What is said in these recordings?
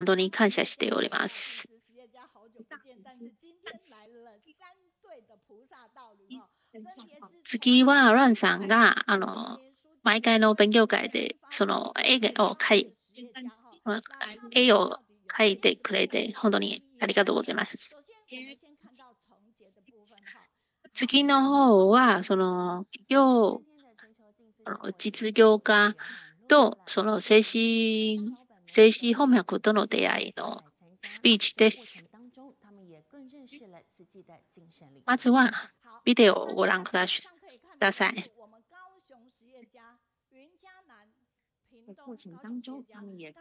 本当に感謝しております。次は、ランさんが、あの、毎回の勉強会で、その絵を描い、絵を描いてくれて、本当にありがとうございます。次の方は、その、要、実業家と、その精神、精神翻訳との出会いのスピーチです。まずは、ビデオをご覧ください。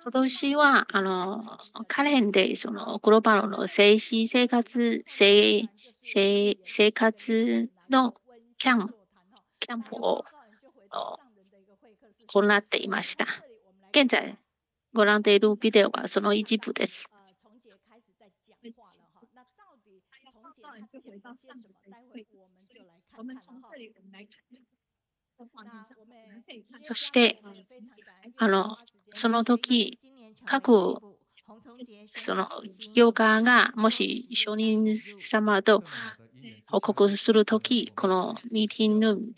今年は、あの、カレンで、その、グローバルの精神生活、生、生、生活のキャンプ、キャンプを行っていました。現在、ご覧でいるビデオはその一部です。そして、あの、その時、各その企業家がもし承認様と報告するとき、このミーティングに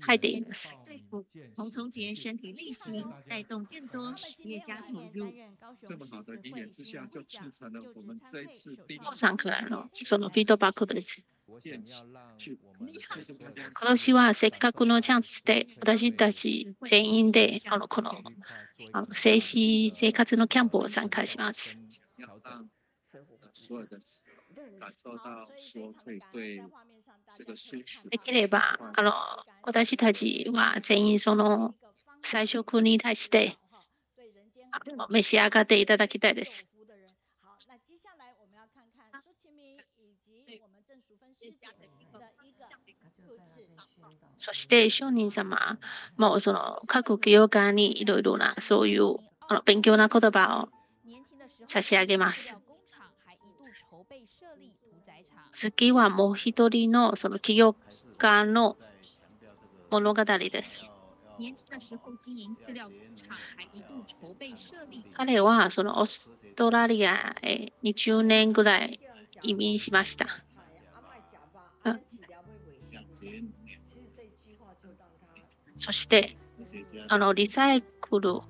入っています。洪崇杰身体力行，带动更多实业家投入。这么好的理解之下，就促成了我们这一次第。上課のそのフィードバックです。今年はせっかくのチャンスで私たち全員であのこのあの精神生活のキャンプを参加します。できれば、あの、私たちは全員その最食に対して召し上がっていただきたいです。そして、商人様もその各企業家にいろいろなそういう勉強な言葉を差し上げます。次はもう一人のその起業家の物語です。彼はそのオーストラリアへ20年ぐらい移民しました。そして、あのリサイクル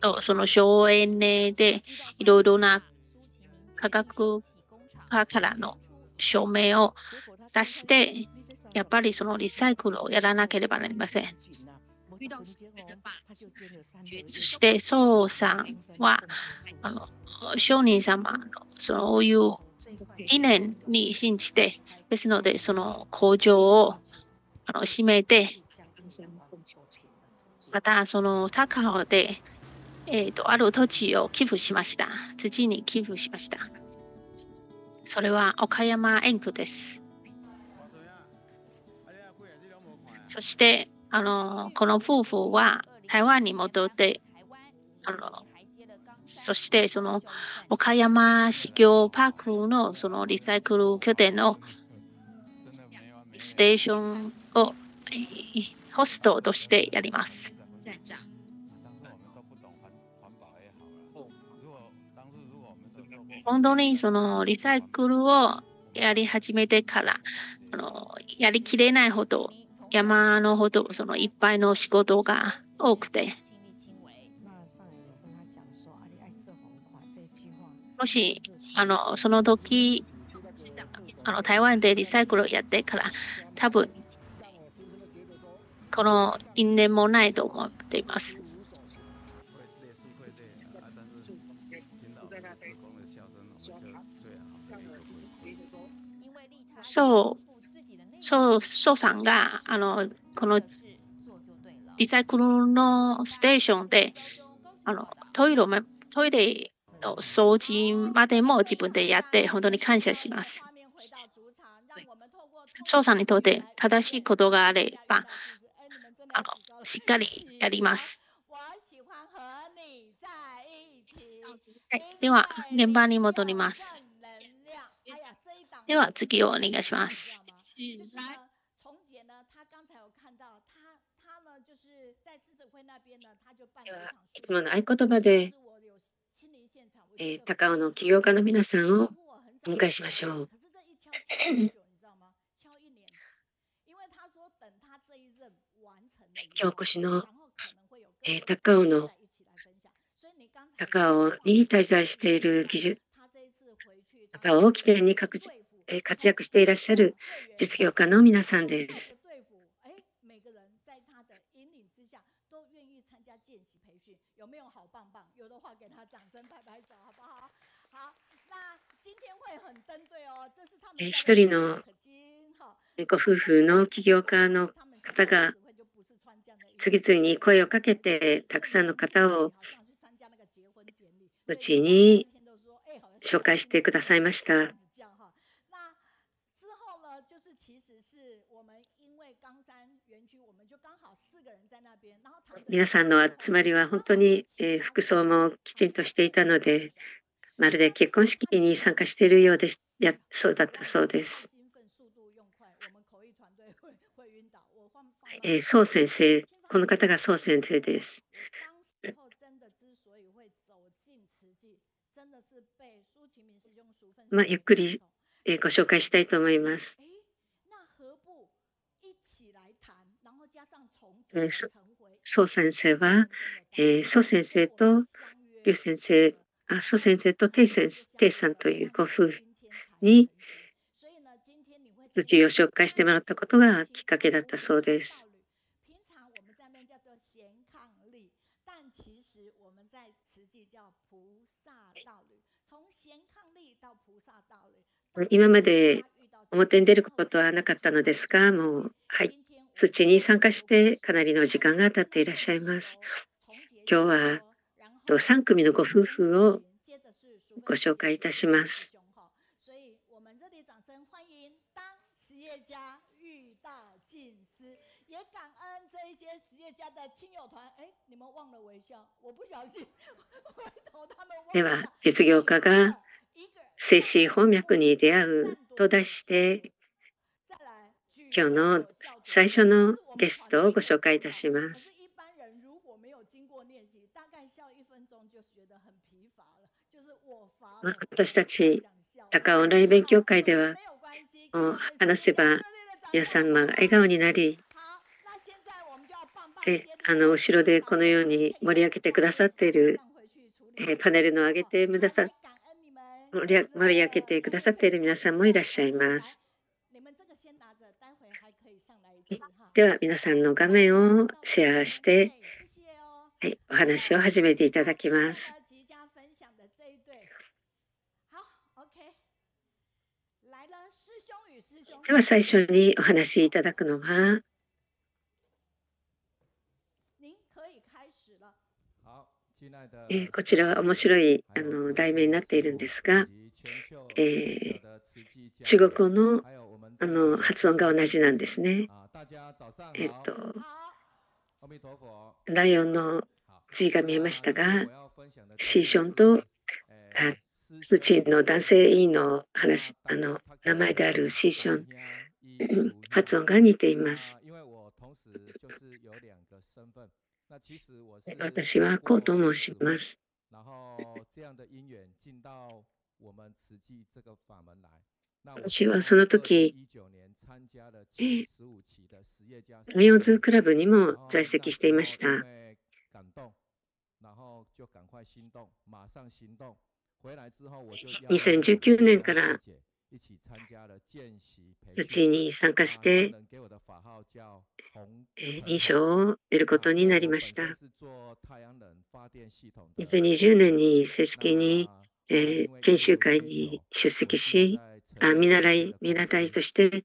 とその省エネでいろいろな科学家からの証明を出して、やっぱりそのリサイクルをやらなければなりません。そして、宋さんは、あの商人様のそういう理念に信じて、ですので、その工場をあの閉めて、またその高尾で、えーと、ある土地を寄付しました。土に寄付しました。それは岡山円区です。そして、あのこの夫婦は台湾に戻って、あのそしてその岡山市業パークのそのリサイクル拠点のステーションをホストとしてやります。本当にそのリサイクルをやり始めてから、あのやりきれないほど、山のほどそのいっぱいの仕事が多くて、もし、あのその時あの台湾でリサイクルをやってから、多分この因縁もないと思っています。そう、そう、そうさんが、あの、このリサイクルのステーションで、あの、トイレトイレの掃除までも自分でやって、本当に感謝します。そうさんにとって正しいことがあれば、あのしっかりやります。はい、では、現場に戻ります。では次をお願いします。いつもの合言葉で、えー、高尾の起業家の皆さんをお迎えしましょう。今日お越しの、えー、高尾の高尾に滞在している技術高尾を起点に活躍していらっしゃる実業家の皆さんです。一人のご夫婦の起業家の方が次々に声をかけてたくさんの方をうちに紹介してくださいました。皆さんの集まりは本当に、えー、服装もきちんとしていたので、まるで結婚式に参加しているようでやそうだったそうです。えー、宋先生、この方が宋先生です。まあ、ゆっくり、えー、ご紹介したいと思います。蘇先生は、えー、蘇先生と劉先生、あ蘇先生と鄭先鄭さんというご夫婦に、うちを紹介してもらったことがきっかけだったそうです。今まで表に出ることはなかったのですが、もう、はい、土に参加してかなりの時間が経っていらっしゃいます。今日は3組のご夫婦をご紹介いたします。では、実業家が精神翻脈に出会うと題して、今日の最初のゲストをご紹介いたします。私たち高オンライン勉強会では話せば皆様が笑顔になりであの後ろでこのように盛り上げてくださっている、えパネルの上げてくださ盛り上げてくださっている皆さんもいらっしゃいます。では皆さんの画面をシェアして、はい、お話を始めていただきます。では最初にお話しいただくのは、えー、こちらは面白いあの題名になっているんですが、えー、中国語のあの発音が同じなんですね。えっと、ライオンの字が見えましたが、シーションとうちの男性委員の話あの名前であるシーション、発音が似ています。私はこうと申します。私はその時、ミオンズクラブにも在籍していました。2019年からうちに参加して、認証を得ることになりました。2020年に正式にえ研修会に出席し、あ見習い、見習いとして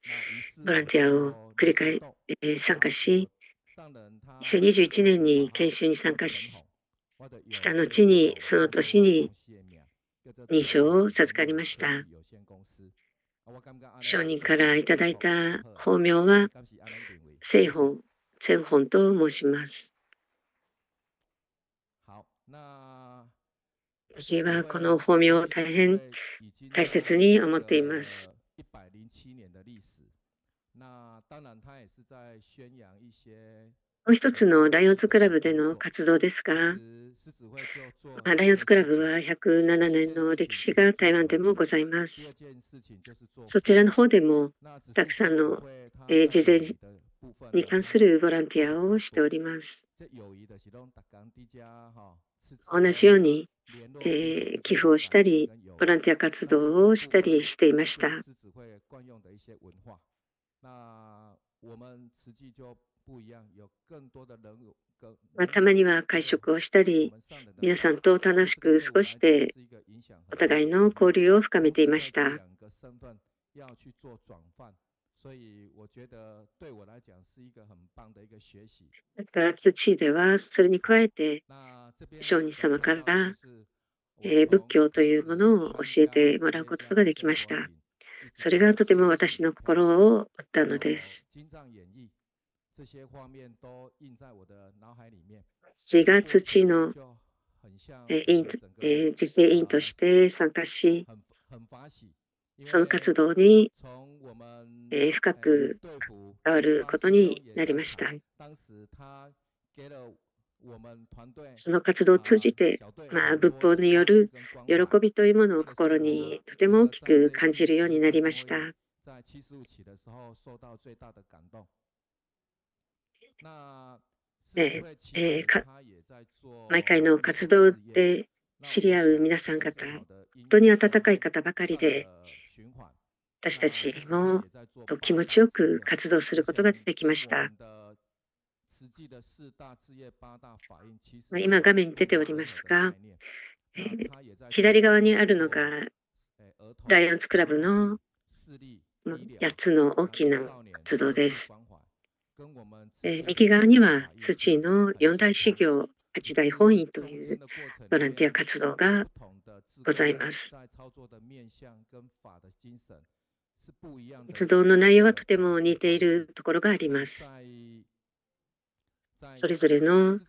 ボランティアを繰り返、え参加し、2021年に研修に参加しした後に、その年に認証を授かりました。商人からいただいた法名は、聖本、千本と申します。私はこの法名を大変大切に思っています。もう一つのライオンズクラブでの活動ですが、まライオンズクラブは107年の歴史が台湾でもございます。そちらの方でもたくさんの、えー、事前に関するボランティアをしております。同じように、えー、寄付をしたり、ボランティア活動をしたりしていました。まあ、たまには会食をしたり、皆さんと楽しく過ごして、お互いの交流を深めていました。だから土ではそれに加えて上人様から、えー、仏教というものを教えてもらうことができました。それがとても私の心を打ったのです。私が土の、えーえー、自制委員として参加し、その活動に、えー、深く関わることになりました。その活動を通じて、まあ、仏法による喜びというものを心にとても大きく感じるようになりました。ええー、毎回の活動で知り合う皆さん方、本当に温かい方ばかりで、私たちもと気持ちよく活動することができました。ま今、画面に出ておりますが、えー、左側にあるのがライオンズクラブの8つの大きな活動です。えー、右側には土の四大修行八大本院というボランティア活動がございます。活動の内容はとても似ているところがあります。それぞれの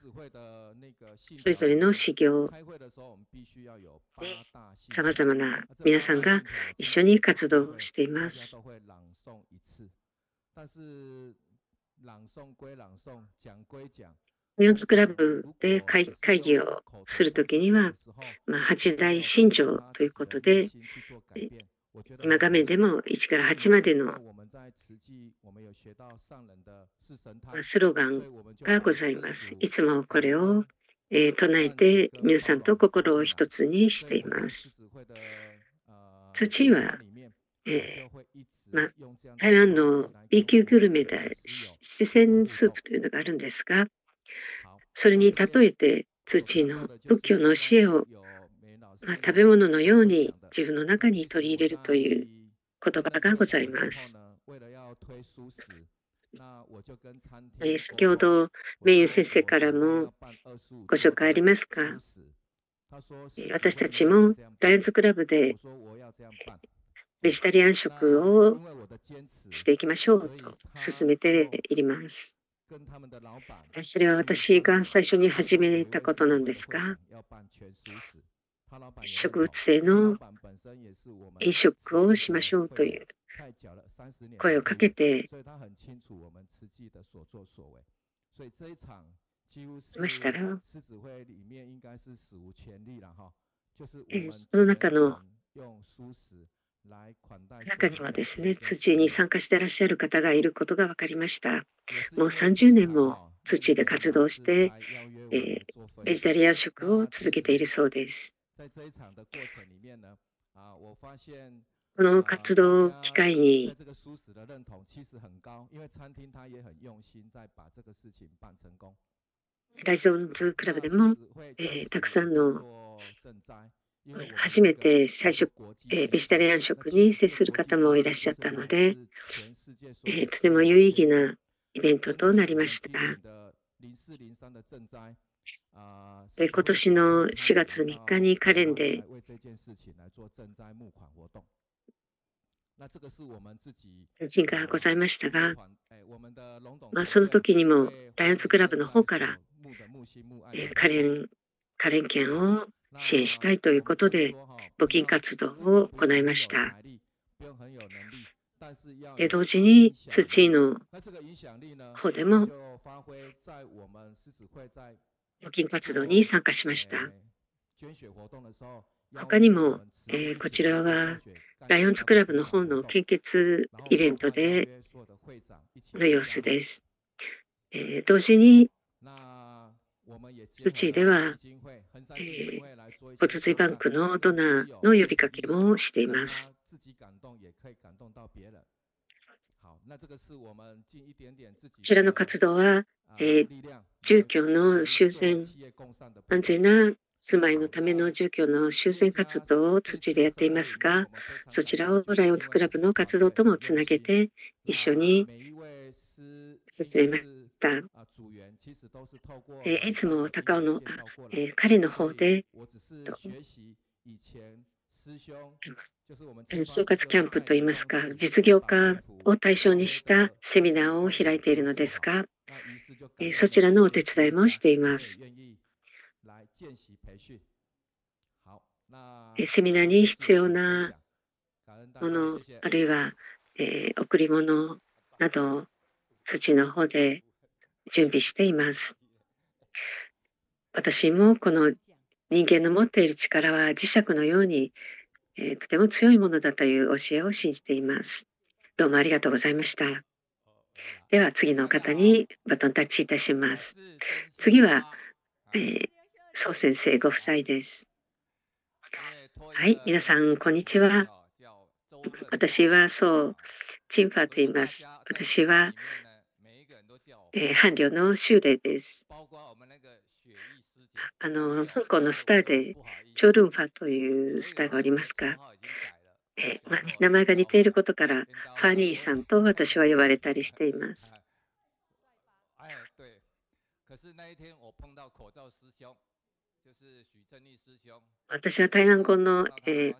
それぞれの修行でさまざまな皆さんが一緒に活動しています。日本ズクラブで会議をするときには、まあ、8大信条ということで、今画面でも1から8までのスローガンがございます。いつもこれを、えー、唱えて皆さんと心を一つにしています。土は、えーま台湾の B 級グルメで四川スープというのがあるんですが、それに例えて土の仏教の教えを、まあ、食べ物のように自分の中に取り入れるという言葉がございます。先ほど、メイユ先生からもご紹介ありますが、私たちもライオンズクラブでベジタリアン食をしていきましょうと進めています。それは私が最初に始めたことなんですが、植物性の飲食をしましょうという声をかけていましたら、その中の中にはですね、土に参加していらっしゃる方がいることが分かりました。もう30年も土で活動して、えー、ベジタリアン食を続けているそうです。この活動機会に、ライゾンズクラブでも、えー、たくさんの初めて最初、えー、ベジタリアン食に接する方もいらっしゃったので、えー、とても有意義なイベントとなりました。で今年の4月3日にカレンで人がございましたが、まあ、その時にもライオンズクラブの方から、えー、カレンカレン券を支援したいということで募金活動を行いました。で同時に土の方でも募金活動に参加しました。他にも、えー、こちらはライオンズクラブの方の献血イベントでの様子です。えー、同時に土では、えー、骨髄バンクのドナーの呼びかけもしています。こちらの活動は、えー、住居の修繕、安全な住まいのための住居の修繕活動を土でやっていますが、そちらをライオンズクラブの活動ともつなげて一緒に進めました。えー、いつも高尾の、えー、彼の方で、総括キャンプといいますか、実業家を対象にしたセミナーを開いているのですが、そちらのお手伝いもしています。セミナーに必要なもの、あるいは、えー、贈り物など、土の方で準備しています。私もこの人間の持っている力は磁石のように、えー、とても強いものだという教えを信じています。どうもありがとうございました。では次の方にバトンタッチいたします。次は、えー、宋先生ご夫妻です。はい、皆さんこんにちは。私はそうチンファーと言います。私は、えー、伴侶の修霊です。あの香港のスターでチョルンファというスターがおりますが、えー、まあね、名前が似ていることからファニーさんと私は呼ばれたりしています。私は台湾語の,、えー、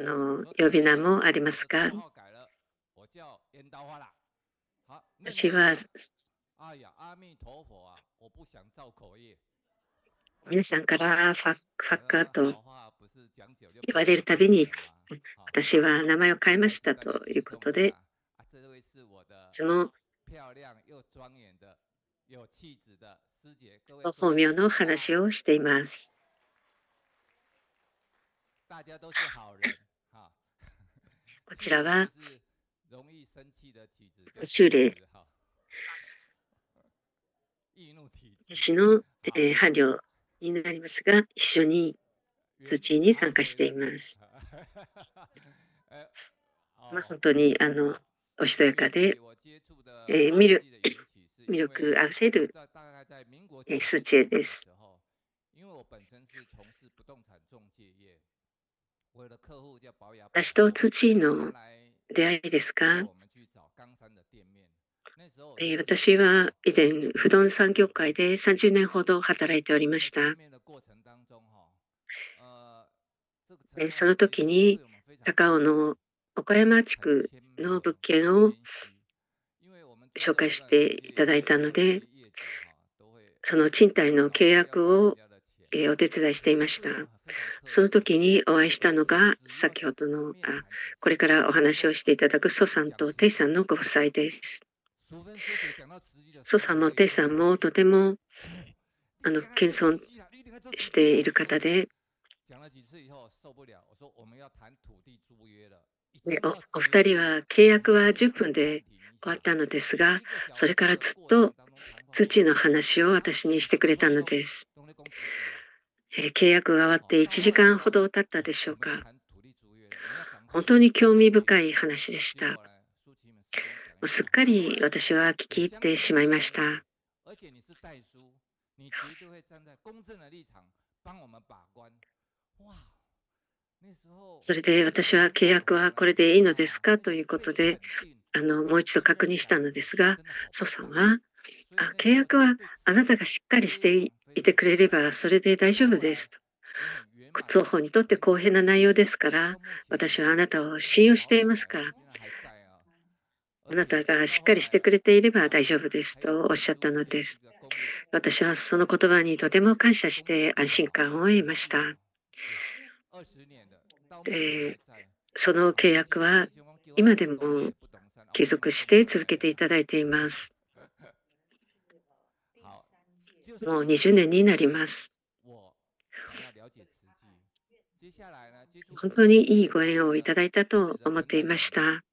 あの呼び名もありますが、私は皆さんからファッファッカーと言われるたびに私は名前を変えましたということでいつも本名の話をしています。こちらは修霊私の、えー、伴侶になりますが、一緒に土に参加しています。まあ、本当にあのおしとやかで、えー、魅力魅力あふれる、えー、スチエです。私と土の出会いですが、え私は以前、不動産業界で30年ほど働いておりました。えその時に高尾の岡山地区の物件を紹介していただいたので、その賃貸の契約をえお手伝いしていました。その時にお会いしたのが先ほどのあこれからお話をしていただく蘇さんとテイさんのご夫妻です。蘇さんもテイさんもとてもあの謙遜している方でおお二人は契約は10分で終わったのですがそれからずっと土の話を私にしてくれたのです。え契約が終わって1時間ほど経ったでしょうか。本当に興味深い話でした。すっかり私は聞き入ってしまいました。それで私は契約はこれでいいのですか？ということであのもう一度確認したのですが、蘇さんはあ契約はあなたがしっかりしていてくれればそれで大丈夫ですと。双方にとって公平な内容ですから、私はあなたを信用していますから、あなたがしっかりしてくれていれば大丈夫ですとおっしゃったのです。私はその言葉にとても感謝して安心感を得ました。え、その契約は今でも継続して続けていただいています。もう20年になります。ほんとにいいご縁をいただいたと思っていました。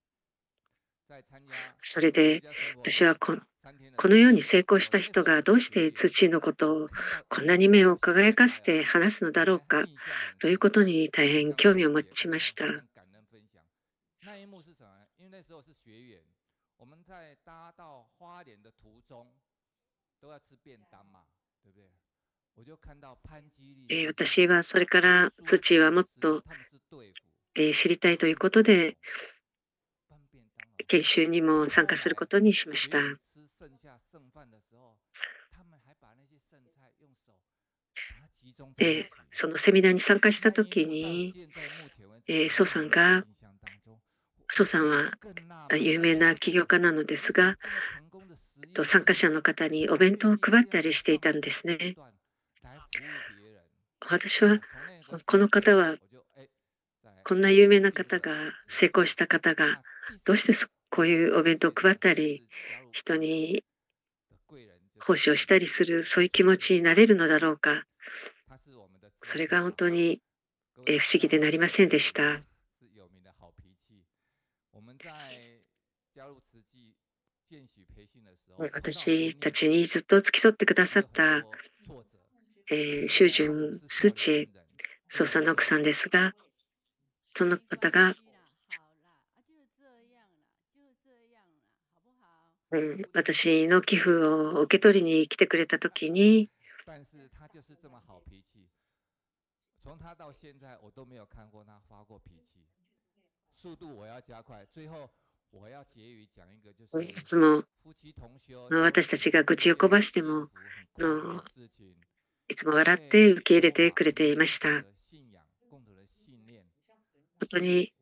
それで、私はここのように成功した人がどうしてツチのことをこんなに目を輝かせて話すのだろうかということに大変興味を持ちました。え私はそれから土はもっと、え知りたいということで研修にも参加することにしました。えそのセミナーに参加した時に、え宋さんが宋さんは有名な起業家なのですが、と参加者の方にお弁当を配ったりしていたんですね。私はこの方はこんな有名な方が成功した方がどうしてこういうお弁当を配ったり人に奉仕をしたりするそういう気持ちになれるのだろうかそれが本当に不思議でなりませんでした。私たちにずっと付き添ってくださった、えー、修潤スーチェ捜査の奥さんですが、その方が、うん、私の寄付を受け取りに来てくれたときに、从他到现在，我都没有看过他发过脾气。速度我要加快，最后いつも私たちが愚痴をこばしてものいつも笑って受け入れてくれていました。本当に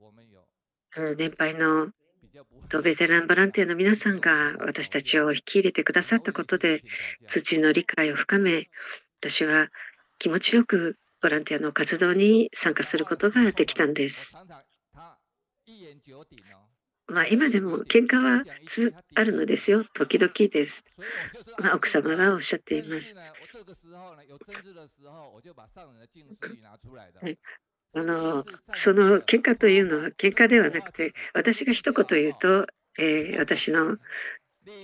年配のベテランボランティアの皆さんが私たちを引き入れてくださったことで土の理解を深め私は気持ちよくボランティアの活動に参加することができたんです。まあ、今でも喧嘩はつあるのですよ、時々です。まあ、奥様がおっしゃっています。あのその喧嘩というのは喧嘩ではなくて、私が一言言うと、えー、私の、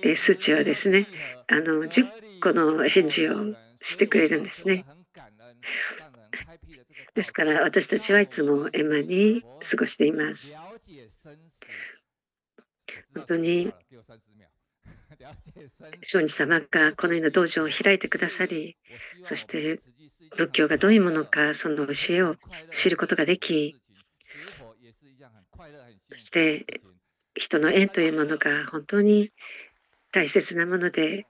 えー、数値はですね、あの10個の返事をしてくれるんですね。ですから私たちはいつも円満に過ごしています。本当に上人様がこのような道場を開いてくださり、そして仏教がどういうものか、その教えを知ることができ、そして人の縁というものが本当に大切なもので、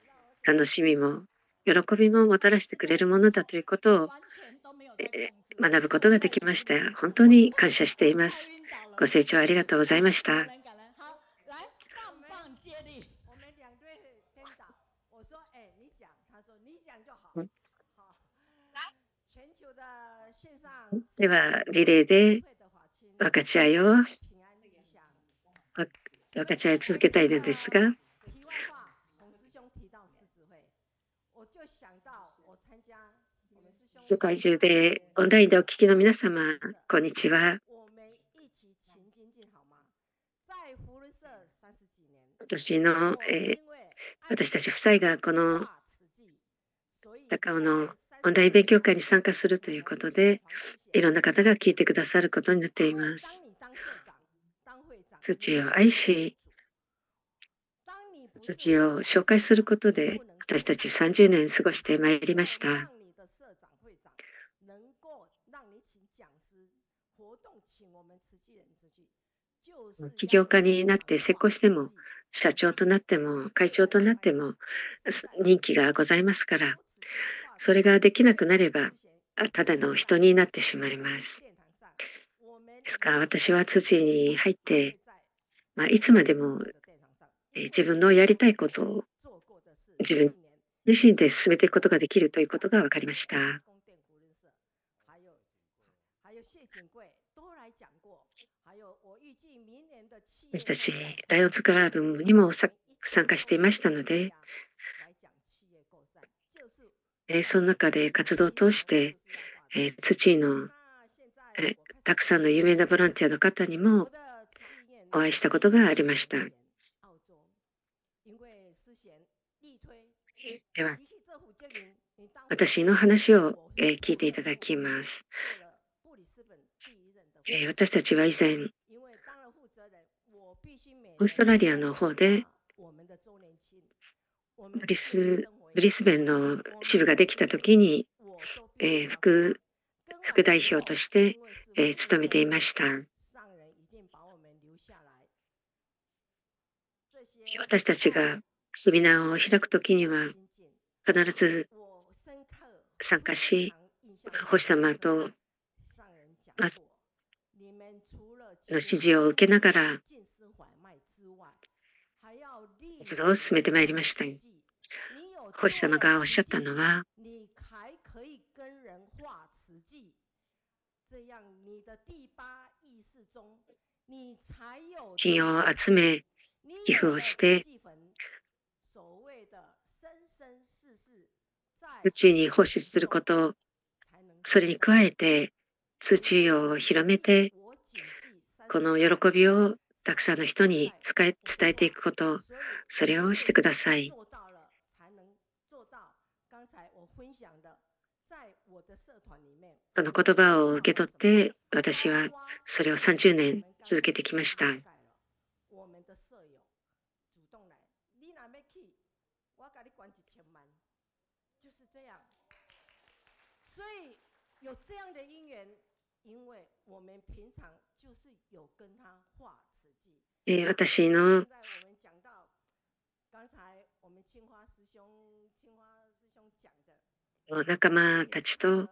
楽しみも喜びももたらしてくれるものだということを学ぶことができました。本当に感謝しています。ご清聴ありがとうございました。では、リレーで分かち合いを分かち合いを続けたいのですが、世界中でオンラインでお聞きの皆様、こんにちは。私の、えー、私たち夫妻がこの高尾のオンライン勉強会に参加するということで、いろんな方が聞いてくださることになっています。土を愛し、土を紹介することで、私たち30年過ごしてまいりました。起業家になって成功しても、社長となっても、会長となっても、人気がございますから、それができなくなれば、ただの人になってしまいます。ですから私は土に入って、まあ、いつまでも自分のやりたいことを自分自身で進めていくことができるということが分かりました。私たちライオンズクラブにも参加していましたので、えその中で活動を通して、えツチーの、えたくさんの有名なボランティアの方にもお会いしたことがありました。では、私の話を、え聞いていただきます。え私たちは以前、オーストラリアの方でブリスブリスベンの支部ができたときに、えー、副副代表として、えー、務めていました。私たちがセミナーを開くときには必ず参加し、星様と、ま、の指示を受けながら活動を進めてまいりました。星様がおっしゃったのは、金を集め、寄付をして、宇宙に奉仕すること、それに加えて、通知用を広めて、この喜びをたくさんの人に伝えていくこと、それをしてください。その言葉を受け取って、私はそれを30年続けてきました。え私の仲間たちと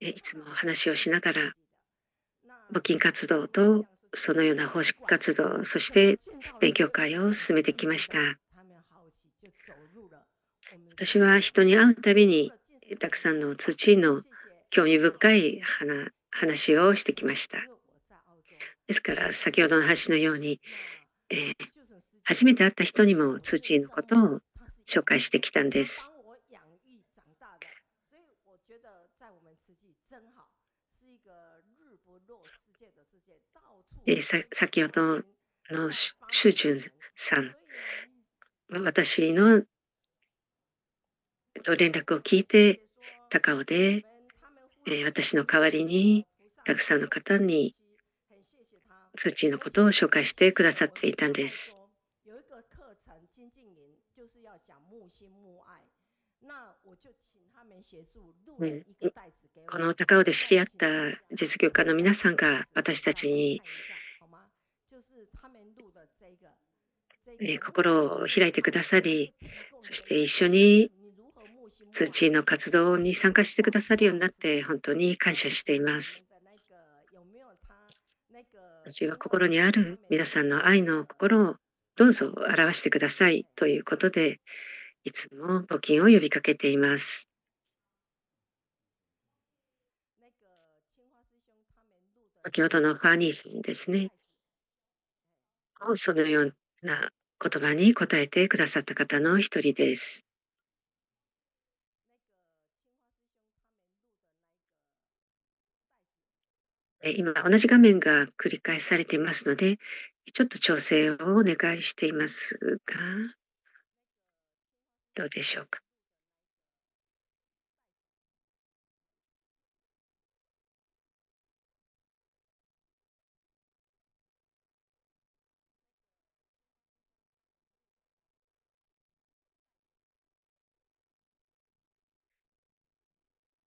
いつも話をしながら募金活動とそのような奉仕活動そして勉強会を進めてきました。私は人に会うたびにたくさんの土の興味深い話をしてきました。ですから先ほどの話のように、えー、初めて会った人にも土のことを紹介してきたんですえさ先ほどのシュジュンさん私の連絡を聞いて高尾で、え私の代わりにたくさんの方に通知のことを紹介してくださっていたんです。うん、この高尾で知り合った実業家の皆さんが私たちに、え心を開いてくださりそして一緒に通知の活動に参加してくださるようになって本当に感謝しています。私は心にある皆さんの愛の心をどうぞ表してくださいということでいつも募金を呼びかけています。先ほどのファニーさんですね。そのような言葉に答えてくださった方の一人です。今、同じ画面が繰り返されていますので、ちょっと調整をお願いしていますが、どうでしょうか？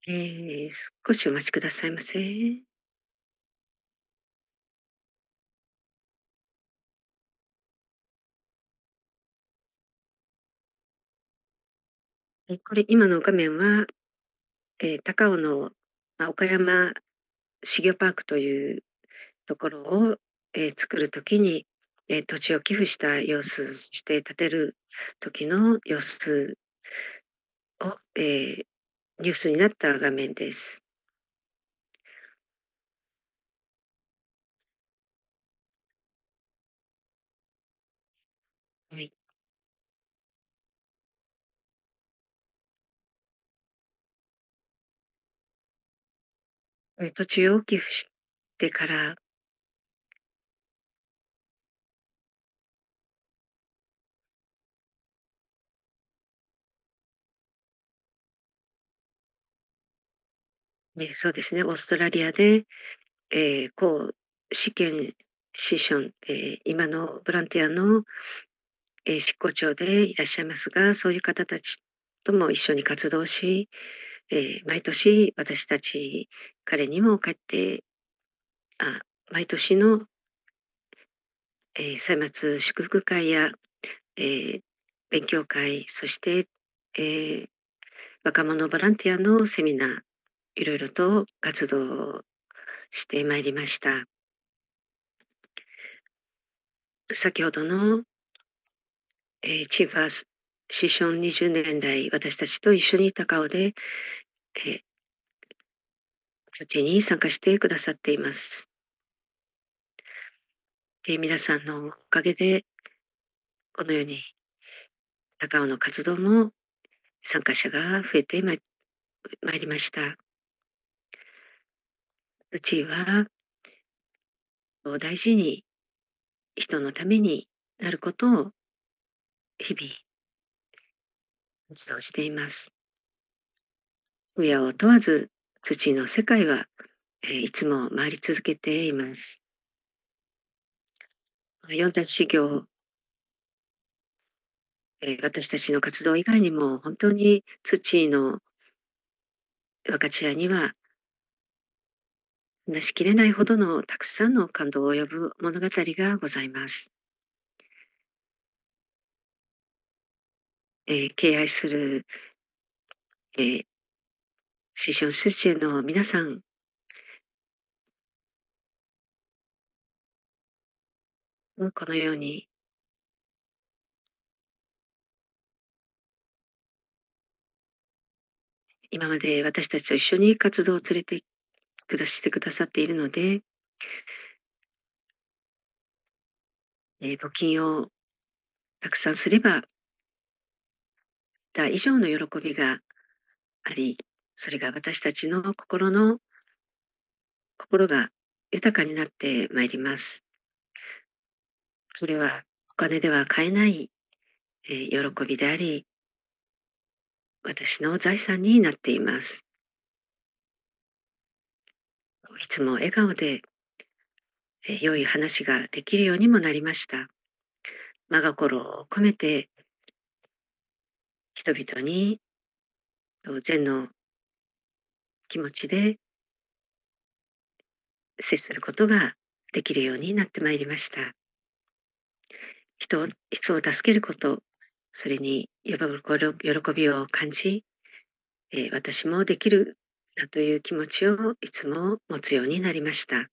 えー、少しお待ちくださいませ。え、これ今の画面は、え、高尾の、ま、岡山市業パークというところを、え、作る時に、え、土地を寄付した様子、して建てる時の様子を、えニュースになった画面です。え、土地を寄付してから。え、そうですね、オーストラリアで、ええ、こう、試験シション、ええ、今のボランティアのええ、執行長でいらっしゃいますが、そういう方たちとも一緒に活動し、ええ、毎年私たち彼にも帰ってあ、毎年のええ、歳末祝福会や、ええ、勉強会、そして、ええ、若者ボランティアのセミナー、いろいろと活動してまいりました。先ほどのええ、チーファースシション20年来、私たちと一緒に高雄で、え土に参加してくださっています。で、皆さんのおかげで、このように高雄の活動も参加者が増えてま参りました。うちは大事に、人のためになることを日々活動しています。昼夜を問わず、土の世界は、え、いつも回り続けています。4大事業え、私たちの活動以外にも本当に土の分かち合いにはなしきれないほどのたくさんの感動を呼ぶ物語がございます。え、敬愛するえ師匠スチェの皆さん。う、このように。今まで私たちと一緒に活動を連れてくだしてくださっているのでえ、募金をたくさんすればた以上の喜びがあり、それが私たちの心の心が豊かになってまいります。それはお金では買えない、え、喜びであり私の財産になっています。いつも笑顔でえ、良い話ができるようにもなりました。真心を込めて人々に善の気持ちで接することができるようになってまいりました。人を人を助けること、それに喜びを感じ、え、私もできるだという気持ちをいつも持つようになりました。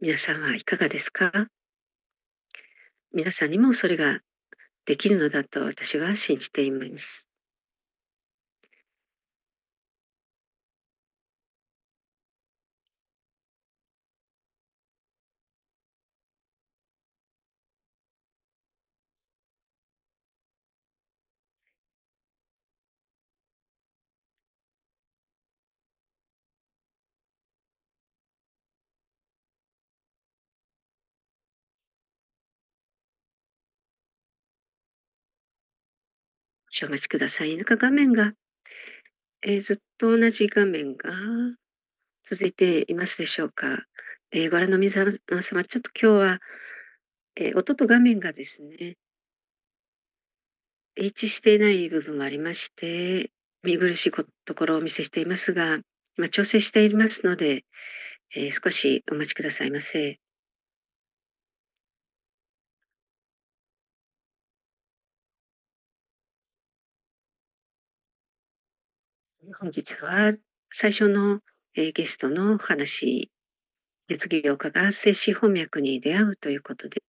皆さんはいかがですか？皆さんにもそれができるのだと私は信じています。少々お待ちください。なんか画面がえ、ずっと同じ画面が続いていますでしょうか？え、ご覧の皆様、ちょっと今日は、え、音と画面がですね一致していない部分もありまして、見苦しいところをお見せしていますが、今調整していますので、え、少しお待ちくださいませ。本日は最初の、え、ゲストの話、熱企業家が精子翻脈に出会うということで、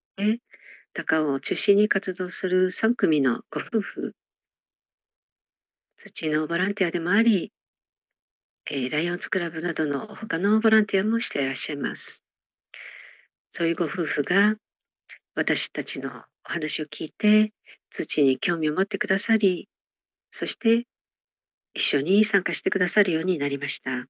高雄を中心に活動する3組のご夫婦土のボランティアでもあり、えライオンズクラブなどの他のボランティアもしていらっしゃいます。そういうご夫婦が私たちのお話を聞いて土に興味を持ってくださり、そして一緒に参加してくださるようになりました。